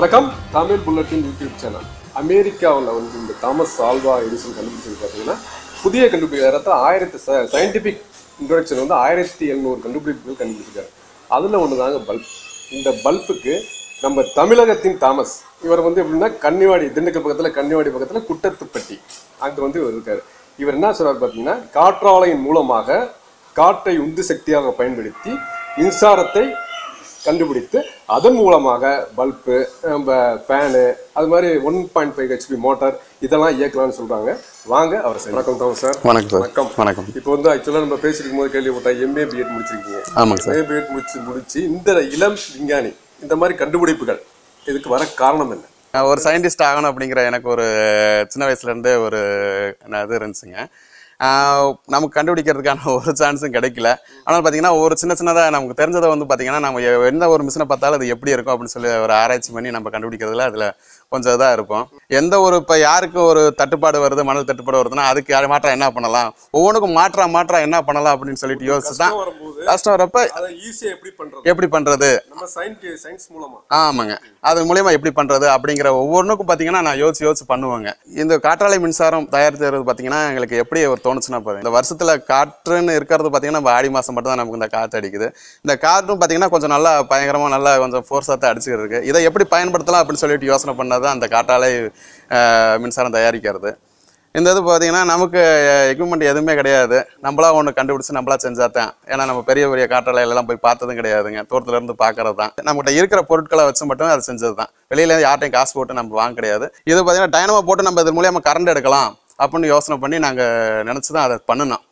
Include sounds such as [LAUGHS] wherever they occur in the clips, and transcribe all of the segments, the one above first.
வணக்கம். Tamil bulletin YouTube channel. அமெரிக்காவில் வந்து இந்த தாமஸ் ஆல்வா எடிசன் கண்டுபிடிச்சது பார்த்தீங்கன்னா புதிய கண்டுபிடிப்பு ஆயிரத்தி ஆயிரத்தி சயின்டிஃபிக் இன்ட்ரொடக்ஷன் வந்து ஆயிரத்தி எழுநூறு கண்டுபிடிப்புகள் கண்டுபிடிச்சிருக்காரு. அதில் ஒன்று தாங்க பல்ப் இந்த பல்புக்கு நம்ம தமிழகத்தின் தாமஸ் இவர் வந்து எப்படின்னா கன்னிவாடி திண்டுக்கல் பக்கத்தில் கன்னிவாடி பக்கத்தில் குட்டத்துப்பட்டி. அங்கே வந்து இவர் இருக்கார். இவர் என்ன சொல்கிறார் பார்த்தீங்கன்னா காற்றாலையின் மூலமாக காற்றை உந்து சக்தியாக பயன்படுத்தி மின்சாரத்தை கண்டுபிடித்து அதன் மூலமாக பல்பு நம்ம ஃபேனு அது மாதிரி one point five HP motor இதெல்லாம் இயக்கலாம்னு சொல்றாங்க. வாங்க அவர் வணக்கம் தான் சார் வணக்கம் சார் வணக்கம். வணக்கம். இப்போ வந்து ஆக்சுவலாக நம்ம பேசிருக்கும் போது கேள்விப்பட்டா எம்ஏ பிஎட் முடிச்சிருக்கீங்க. ஆமாங்க சார் பிஎட் முடிச்சு முடிச்சு இந்த இளம் விஞ்ஞானி இந்த மாதிரி கண்டுபிடிப்புகள் இதுக்கு வர காரணம் என்ன? நான் ஒரு சயின்டிஸ்ட் ஆகணும் அப்படிங்கிற எனக்கு ஒரு சின்ன வயசுலேருந்தே ஒரு இது இருந்துச்சுங்க. நமக்கு கண்டுபிடிக்கிறதுக்கான [LAUGHS] ஒரு சான்ஸும் கிடைக்கல. ஆனால் பார்த்தீங்கன்னா ஒரு சின்ன சின்னதாக நமக்கு தெரிஞ்சதை வந்து பார்த்தீங்கன்னா நம்ம எந்த ஒரு மிஷினை பார்த்தாலும் அது எப்படி இருக்கும் அப்படின்னு சொல்லி ஒரு ஆராய்ச்சி பண்ணி நம்ம கண்டுபிடிக்கிறதுல அதில் கொஞ்சம் இதாக இருப்போம் எந்த ஒரு இப்போ யாருக்கு ஒரு தட்டுப்பாடு வருது மணல் தட்டுப்பாடு வருதுன்னா அதுக்கு மாற்றம் என்ன பண்ணலாம்? ஒவ்வொன்றுக்கும் மாற்றா மாற்றா என்ன பண்ணலாம் அப்படின்னு சொல்லிட்டு யோசிச்சு தான் கஷ்டம் வரப்ப ஈஸியாக எப்படி பண்றது? எப்படி பண்ணுறது நம்ம சயின்ஸ் சயின்ஸ் மூலமா. ஆமாங்க. அது மூலியமா எப்படி பண்றது அப்படிங்கிற ஒவ்வொன்றுக்கும் பார்த்தீங்கன்னா நான் யோசிச்சு யோசிச்சு பண்ணுவேங்க. இந்த காற்றாலை மின்சாரம் தயாரிக்கிறது பார்த்தீங்கன்னா எங்களுக்கு எப்படி ஒரு தோணுச்சுன்னா போதும் இந்த வருஷத்துல காற்றுன்னு இருக்கிறது பார்த்தீங்கன்னா நம்ம ஆடி மாசம் மட்டும் தான் நமக்கு இந்த காற்று அடிக்குது. இந்த காற்றும் பார்த்தீங்கன்னா கொஞ்சம் நல்லா பயங்கரமா நல்லா கொஞ்சம் ஃபோர்ஸாக தான் அடிச்சுக்கிட்டு இருக்குது இதை எப்படி பயன்படுத்தலாம் அப்படின்னு சொல்லிட்டு யோசனை பண்ணால் தான் அந்த காற்றாலை மின்சாரம் தயாரிக்கிறது. இந்த இது பார்த்தீங்கன்னா நமக்கு எக்யூப்மெண்ட் எதுவுமே கிடையாது. நம்மளா ஒன்று கண்டுபிடிச்சி நம்மளா செஞ்சாதான் ஏன்னா நம்ம பெரிய பெரிய காற்றாலையிலலாம் போய் பார்த்ததும் கிடையாதுங்க. தூரத்துலேருந்து பார்க்கறது தான். நம்மகிட்ட இருக்கிற பொருட்களை வச்சு மட்டும் அதை செஞ்சது தான். வெளியில யார்ட்டையும் காசு போட்டு நம்ம வாங்க கிடையாது. இது பார்த்தீங்கன்னா டைனமோ போட்டு நம்ம இது மூலியமாக கரண்ட் எடுக்கலாம். அப்படின்னு யோசனை பண்ணி நாங்கள் நினச்சி தான் அதை பண்ணினோம்.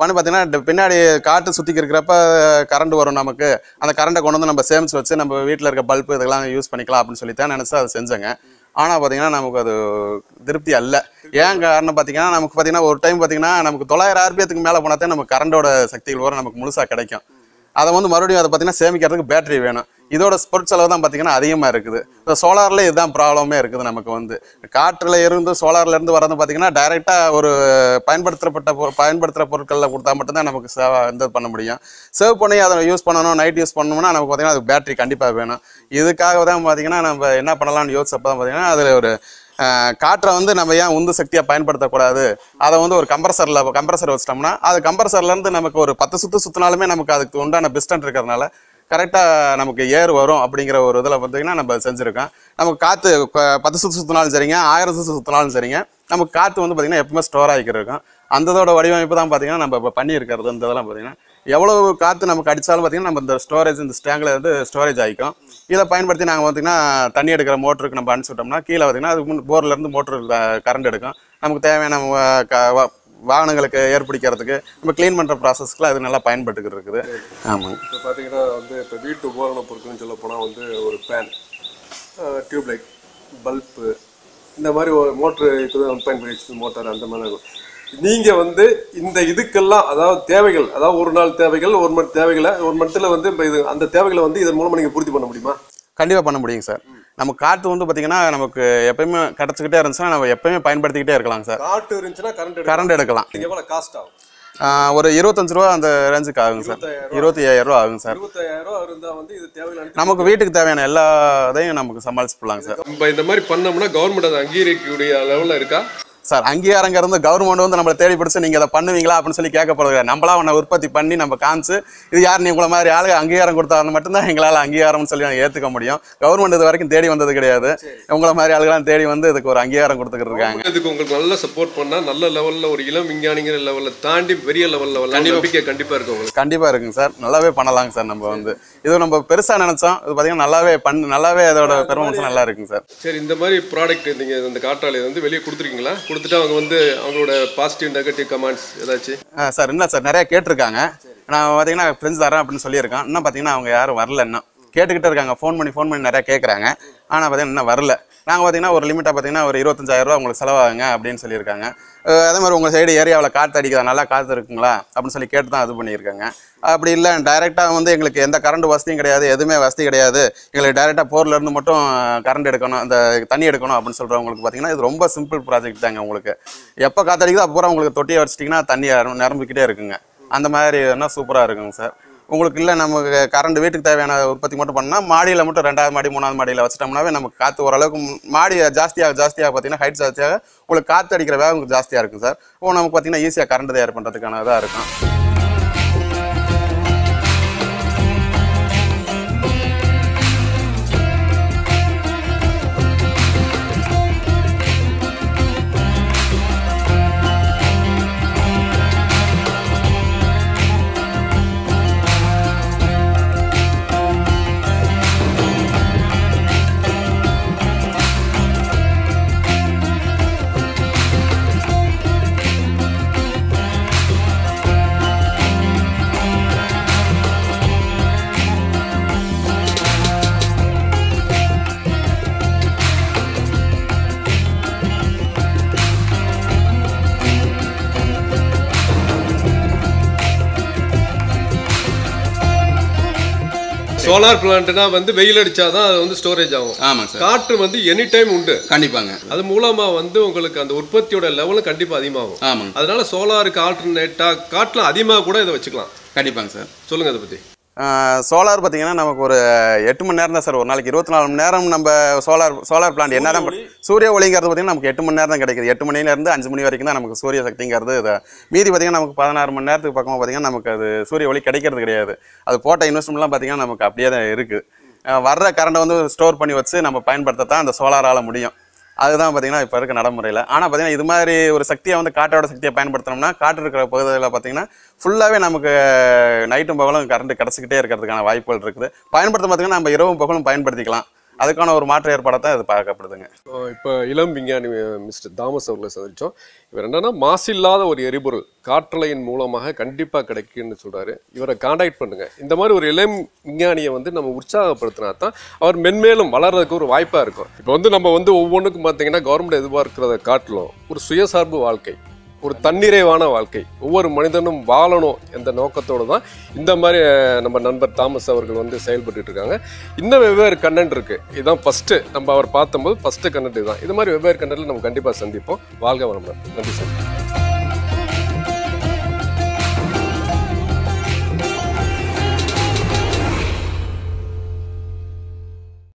பண்ணி பார்த்தீங்கன்னா பின்னாடி காற்று சுற்றி இருக்கிறப்ப கரண்ட் வரும் நமக்கு. அந்த கரண்ட்டை கொண்டு வந்து நம்ம சேமிச்சு வச்சு நம்ம வீட்டில் இருக்க பல்பு இதெல்லாம் யூஸ் பண்ணிக்கலாம் அப்படின்னு சொல்லி தான் நினச்சி அதை செஞ்சேங்க. ஆனால் பார்த்தீங்கன்னா நமக்கு அது திருப்தி அல்ல. ஏன் காரணம் பார்த்தீங்கன்னா நமக்கு பார்த்தீங்கன்னா ஒரு டைம் பார்த்தீங்கன்னா நமக்கு தொள்ளாயிரம் ஆர்பிஎத்துக்கு மேலே போனால் தான் நமக்கு கரண்டோட சக்திகள் வரும் நமக்கு முழுசாக கிடைக்கும். அதை வந்து மறுபடியும் அதை பார்த்தீங்கன்னா சேமிக்கிறதுக்கு பேட்டரி வேணும். இதோட பொருட்செலவு தான் பார்த்தீங்கன்னா அதிகமாக இருக்குது. இந்த சோலாரில் இதுதான் ப்ராப்ளமே இருக்குது நமக்கு வந்து. காற்றில் இருந்து சோலாரில் இருந்து வரது பார்த்தீங்கன்னா டைரெக்டாக ஒரு பயன்படுத்தப்பட்ட பொ- பயன்படுத்துகிற பொருட்களில் கொடுத்தா மட்டும்தான் நமக்கு சேவ் இந்த பண்ண முடியும். சேவ் பண்ணி அதை யூஸ் பண்ணணும் நைட் யூஸ் பண்ணணும்னா நமக்கு பார்த்தீங்கன்னா அதுக்கு பேட்டரி கண்டிப்பாக வேணும். இதுக்காக தான் பார்த்தீங்கன்னா நம்ம என்ன பண்ணலாம்னு யோசிச்சப்போ தான் பார்த்தீங்கன்னா அதில் ஒரு காற்றை வந்து நம்ம ஏன் உந்து சக்தியாக பயன்படுத்தக்கூடாது? அதை வந்து ஒரு கம்ப்ரஸரில் கம்ப்ரஸர் வச்சிட்டோம்னா அது கம்ப்ரஸர்லேருந்து நமக்கு ஒரு பத்து சுற்று சுற்றினாலுமே நமக்கு அதுக்கு உண்டான பிஸ்டன் இருக்கிறதுனால கரெக்டாக நமக்கு ஏர் வரும் அப்படிங்கிற ஒரு இதில் பார்த்தீங்கன்னா நம்ம செஞ்சுருக்கோம். நமக்கு காற்று பத்து சுற்று சுற்றினாலும் சரிங்க ஆயிரம் சுற்று சுற்றினாலும் சரிங்க. நமக்கு காற்று வந்து பார்த்திங்கன்னா எப்பவுமே ஸ்டோர் ஆகிக்கிறோம் அந்த இதோட வடிவமைப்பு தான் பார்த்தீங்கன்னா நம்ம இப்போ பண்ணியிருக்கிறது இந்த இதெல்லாம் பார்த்தீங்கன்னா. எவ்வளவு காற்று நமக்கு அடித்தாலும் பார்த்தீங்கன்னா நம்ம இந்த ஸ்டோரேஜ் இந்த ஸ்டேங்கில் வந்து ஸ்டோரேஜ் ஆகிக்கும். இதை பயன்படுத்தி நாங்கள் பார்த்திங்கன்னா தண்ணி எடுக்கிற மோட்டருக்கு நம்ம அனுப்பிச்சி விட்டோம்னா கீழே பார்த்திங்கன்னா அதுக்கு முன் போர்லேருந்து மோட்டர் கரண்ட் எடுக்கும். நமக்கு தேவையான வாகனங்களுக்கு ஏற்படுக்கிறதுக்கு நம்ம க்ளீன் பண்ணுற ப்ராசஸ்க்குலாம் அது நல்லா பயன்பட்டுக்கிட்டு இருக்குது. ஆமாங்க இப்போ பார்த்தீங்கன்னா வந்து இப்போ வீட்டு உபகரண பொருட்கள்னு சொல்ல போனால் வந்து ஒரு ஃபேன் டியூப்லைட் பல்பு இந்த மாதிரி ஒரு மோட்ரு ஃபைவ் ஹெச்பி மோட்டார் அந்த மாதிரி இருக்கும். நீங்கள் வந்து இந்த இதுக்கெல்லாம் அதாவது தேவைகள் அதாவது ஒரு நாள் தேவைகள் ஒரு மணி தேவைகளை ஒரு மணத்தில் வந்து இப்போ இது அந்த தேவைகளை வந்து இதன் மூலமாக நீங்கள் பூர்த்தி பண்ண முடியுமா? கண்டிப்பாக பண்ண முடியுங்க சார். நம்ம காற்று வந்து பார்த்தீங்கன்னா நமக்கு எப்பயுமே கிடச்சிக்கிட்டே இருந்துச்சுன்னா நம்ம எப்பயுமே பயன்படுத்திக்கிட்டே இருக்கலாம் சார். காட்டு இருந்துச்சுன்னா கரண்ட் கரண்ட் எடுக்கலாம். எவ்வளோ காஸ்ட் ஆகும்? ஒரு இருபத்தஞ்சு ரூபா அந்த ரேஞ்சுக்கு ஆகுங்க சார். இருபத்தி ஐயாயிரம் ரூபா ஆகுங்க சார். வந்து இது நமக்கு வீட்டுக்கு தேவையான எல்லா இதையும் நமக்கு சமாளிச்சு போடலாங்க சார். நம்ம இந்த மாதிரி பண்ணோம்னா கவர்மெண்ட் அதை அங்கீகரிக்கக்கூடிய லெவலில் இருக்கா? சார் அங்கீகாரங்க இருந்து கவர்மெண்ட் வந்து நம்மளை தேடி பிடிச்சு நீங்க அதை பண்ணுவீங்களா அப்படின்னு சொல்லி கேட்க போறது கிடையாது. நம்மளா உன்னை உற்பத்தி பண்ணி நம்ம காமிச்சு இது யார் நீ உங்களை மாதிரி ஆளுங்க அங்கீகாரம் கொடுத்தாலும் மட்டும்தான் எங்களால் அங்கீகாரம்னு சொல்லி நாங்க ஏத்துக்க முடியும். கவர்மெண்ட் இது வரைக்கும் தேடி வந்தது கிடையாது. உங்களை மாதிரி ஆளுங்களாம் தேடி வந்து இதுக்கு ஒரு அங்கீகாரம் கொடுத்துக்கிட்டு இருக்காங்க. இதுக்கு உங்களுக்கு நல்ல சப்போர்ட் பண்ணா நல்ல லெவல்ல ஒரு இளம் விஞ்ஞானிங்கிற லெவல்ல தாண்டி பெரிய லெவல்ல நம்பிக்கை கண்டிப்பா இருக்கு உங்களுக்கு. கண்டிப்பா இருக்குங்க சார். நல்லாவே பண்ணலாங்க சார் நம்ம வந்து. இது நம்ம பெருசா நினைச்சோம். இது பாத்தீங்கன்னா நல்லாவே பண்ண நல்லாவே அதோட பெர்ஃபார்மன்ஸ் நல்லா இருக்குங்க சார். சரி இந்த மாதிரி ப்ராடக்ட் நீங்க இந்த காற்றாலை வந்து வெளியே கொடுத்துருக்கீங்களா? கொடுத்துட்டு அவங்க வந்து அவங்களோட பாசிட்டிவ் நெகட்டிவ் கமெண்ட்ஸ் ஏதாச்சும் ஆ, சார் இல்லை சார் நிறையா கேட்டிருக்காங்க. நான் பார்த்தீங்கன்னா ஃப்ரெண்ட்ஸ் தரேன் அப்படின்னு சொல்லியிருக்கேன். இன்னும் பார்த்தீங்கன்னா அவங்க யாரும் வரல இன்னும். கேட்டுக்கிட்டே இருக்காங்க. ஃபோன் பண்ணி ஃபோன் பண்ணி நிறையா கேட்குறாங்க ஆனால் பார்த்தீங்கன்னா இன்னும் வரல. நாங்கள் பார்த்தீங்கன்னா ஒரு லிமிட்டாக பார்த்தீங்கன்னா ஒரு இருபத்தஞ்சாயிரம் உங்களுக்கு செலவாகுங்க அப்படின்னு சொல்லியிருக்காங்க. அதே மாதிரி உங்கள் சைடு ஏரியாவில் காற்று அடிக்கிறா நல்லா காற்று இருக்குங்களா? அப்படின்னு சொல்லி கேட்டு தான் இது பண்ணியிருக்காங்க. அப்படி இல்லை டைரெக்டாக வந்து எங்களுக்கு எந்த கரண்ட் வசதியும் கிடையாது எதுவுமே வசதி கிடையாது. எங்களுக்கு டைரெக்டாக போர்லேருந்து மட்டும் கரண்ட் எடுக்கணும் அந்த தண்ணி எடுக்கணும் அப்படின்னு சொல்கிறவங்களுக்கு பார்த்தீங்கன்னா இது ரொம்ப சிம்பிள் ப்ராஜெக்ட் தாங்க உங்களுக்கு. எப்போ காற்றடிக்குதோ அப்போ உங்களுக்கு தொட்டியை வச்சிட்டிங்கன்னா தண்ணி நிரம்பிக்கிட்டே இருக்குங்க. அந்த மாதிரி என்ன சூப்பராக இருக்குங்க சார் உங்களுக்கு இல்லை நமக்கு கரண்ட் வீட்டுக்கு தேவையான உற்பத்தி மட்டும் பண்ணால் மாடியில் மட்டும் ரெண்டாவது மாடி மூணாவது மாடியில் வச்சிட்டோம்னாவே நமக்கு காற்று ஓரளவுக்கு மாடி ஜாஸ்தியாக ஜாஸ்தியாக பார்த்தீங்கன்னா ஹைட் ஜாஸ்தியாக உங்களுக்கு காற்று அடிக்கிற வேகம் ஜாஸ்தியாக இருக்கும் சார். இப்போ நமக்கு பார்த்தீங்கன்னா ஈஸியாக கரண்ட் தயார் பண்ணுறதுக்கான இதாக இருக்கும். சோலார் பிளான்ட்னா வந்து வெயில் அடிச்சாதான் அது வந்து ஸ்டோரேஜ் ஆகும். ஆமாங்க சார். காற்று வந்து எனி டைம் உண்டு. கண்டிப்பாங்க. அது மூலமா வந்து உங்களுக்கு அந்த உற்பத்தியோட லெவலும் கண்டிப்பா அதிகமாகும். ஆமாங்க. அதனால சோலாருக்கு ஆல்டர்னேட்டா காட்டுல அதிகமாக கூட இதை வச்சுக்கலாம். கண்டிப்பாங்க சார். சொல்லுங்க அதை பத்தி. சோலார் பார்த்தீங்கன்னா நமக்கு ஒரு எட்டு மணி நேரம் தான் சார். ஒரு நாளைக்கு இருபத்தி நாலு மணி நேரம் நம்ம சோலார் சோலார் பிளான்ட் என்ன தான் சூரிய ஒளிங்கிறது பார்த்தீங்கன்னா நமக்கு எட்டு மணி நேரம் தான் கிடைக்குது. எட்டு மணிலேருந்து அஞ்சு மணி வரைக்கும் தான் நமக்கு சூரிய சக்திங்கிறது இது. மீதி பார்த்தீங்கன்னா நமக்கு பதினாறு மணி நேரத்துக்கு பக்கமாக பார்த்தீங்கன்னா நமக்கு அது சூரிய ஒளி கிடைக்கிறது கிடையாது. அது போட்ட இன்வெஸ்ட்மெண்ட்லாம் பார்த்தீங்கன்னா நமக்கு அப்படியே தான் இருக்குது வர்ற கரண்ட்டை வந்து ஸ்டோர் பண்ணி வச்சு நம்ம பயன்படுத்த தான் அந்த சோலாரால் முடியும். அதுதான் பார்த்தீங்கன்னா இப்போ இருக்க நடைமுறையில். ஆனால் பார்த்தீங்கன்னா இது மாதிரி ஒரு சக்தியை வந்து காற்றோட சக்தியை பயன்படுத்தினோம்னா காற்று இருக்கிற பகுதியில் பார்த்தீங்கன்னா ஃபுல்லாகவே நமக்கு நைட்டும் பகலும் கரண்ட் கிடச்சிக்கிட்டே இருக்கிறதுக்கான வாய்ப்புகள் இருக்குது. பயன்படுத்த பார்த்தீங்கன்னா நம்ம இரவும் பகலும் பயன்படுத்திக்கலாம். அதுக்கான ஒரு மாற்று ஏற்பாடாக தான் இது பார்க்கப்படுதுங்க. இப்போ இளம் விஞ்ஞானி மிஸ்டர் தாமஸ் அவர்களை சந்தித்தோம் இவர் என்னன்னா மாசில்லாத ஒரு எரிபொருள் காற்றலையின் மூலமாக கண்டிப்பாக கிடைக்குன்னு சொல்றாரு. இவரை காண்டாக்ட் பண்ணுங்க. இந்த மாதிரி ஒரு இளம் விஞ்ஞானியை வந்து நம்ம உற்சாகப்படுத்தினா தான் அவர் மென்மேலும் வளர்றதுக்கு ஒரு வாய்ப்பாக இருக்கும். இப்போ வந்து நம்ம வந்து ஒவ்வொன்றுக்கும் பார்த்தீங்கன்னா கவர்மெண்ட் எதிர்பார்க்கிறத காட்டிலும் ஒரு சுயசார்பு வாழ்க்கை. ஒரு தன்னிறைவான வாழ்க்கை. ஒவ்வொரு மனிதனும் வாழணும் என்ற நோக்கத்தோடு தான் இந்த மாதிரி நம்ம நண்பர் தாமஸ் அவர்கள் வந்து செயல்பட்டு இருக்காங்க. இன்னும் வெவ்வேறு கண்டென்ட் இருக்கு. இதுதான் ஃபர்ஸ்ட் நம்ம அவர் பார்த்தம்போது ஃபர்ஸ்ட் கண்டென்ட் இதுதான் இது மாதிரி வெவ்வேறு கண்டென்ட்ல நம்ம கண்டிப்பாக சந்திப்போம். வாழ்க வளமுடன். நன்றி சார்.